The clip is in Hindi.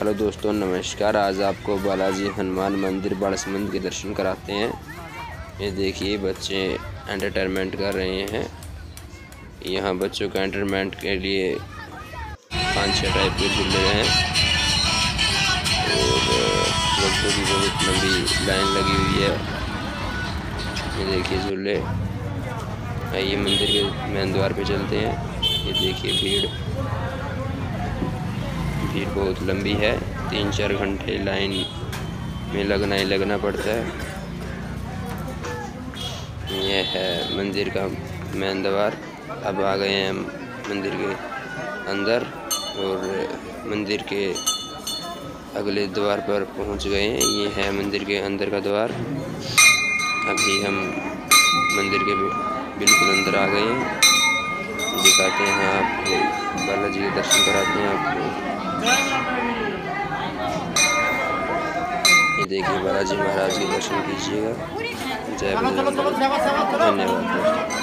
हेलो दोस्तों, नमस्कार। आज आपको बालाजी हनुमान मंदिर बाड़समंद के दर्शन कराते हैं। ये देखिए, बच्चे एंटरटेनमेंट कर रहे हैं। यहाँ बच्चों का एंटरटेनमेंट के लिए पाँच छः टाइप के झूले हैं। और बच्चों की बहुत लंबी लाइन लगी हुई है। ये देखिए झूले। आइए मंदिर के मेन द्वार पे चलते हैं। ये देखिए भीड़। भीड़ बहुत लंबी है। तीन चार घंटे लाइन में लगना ही लगना पड़ता है। यह है मंदिर का मेन द्वार। अब आ गए हैं मंदिर के अंदर और मंदिर के अगले द्वार पर पहुँच गए हैं। ये है मंदिर के अंदर का द्वार। अभी हम मंदिर के बिल्कुल अंदर आ गए हैं। दिखाते हैं आप बालाजी के दर्शन कराते हैं आपको। ये देखिए बालाजी महाराज के दर्शन कीजिएगा। जय धन्यवाद।